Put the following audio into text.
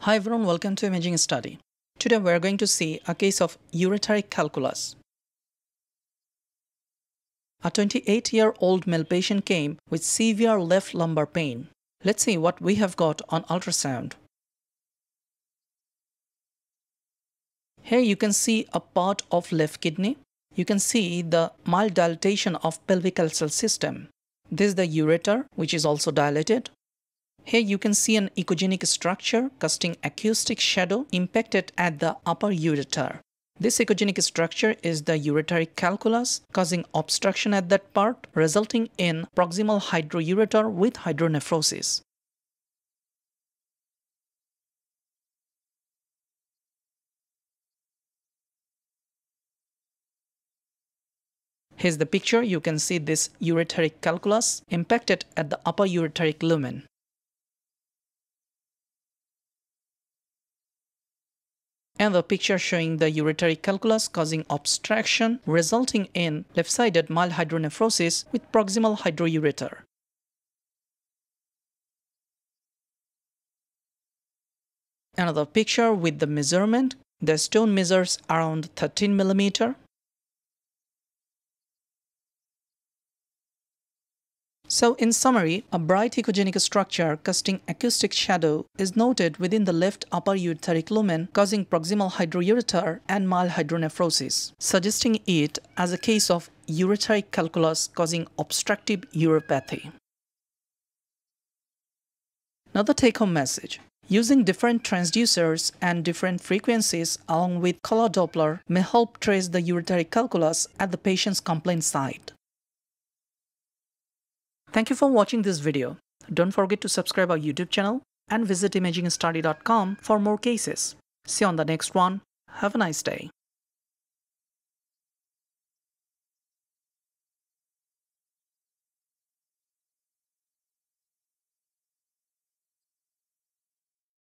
Hi everyone, welcome to Imaging Study. Today we are going to see a case of ureteric calculus. A 28-year-old male patient came with severe left lumbar pain. Let's see what we have got on ultrasound. Here you can see a part of left kidney. You can see the mild dilatation of pelvic cell system. This is the ureter, which is also dilated. Here you can see an echogenic structure casting acoustic shadow impacted at the upper ureter. This echogenic structure is the ureteric calculus causing obstruction at that part resulting in proximal hydroureter with hydronephrosis. Here's the picture. You can see this ureteric calculus impacted at the upper ureteric lumen. And the picture showing the ureteric calculus causing obstruction resulting in left-sided mild hydronephrosis with proximal hydroureter. Another picture with the measurement. The stone measures around 13 millimeter So in summary, a bright echogenic structure casting acoustic shadow is noted within the left upper ureteric lumen causing proximal hydroureter and mild hydronephrosis, suggesting it as a case of ureteric calculus causing obstructive uropathy. Now the take-home message. Using different transducers and different frequencies along with color Doppler may help trace the ureteric calculus at the patient's complaint site. Thank you for watching this video. Don't forget to subscribe our YouTube channel and visit imagingstudy.com for more cases. See you on the next one. Have a nice day.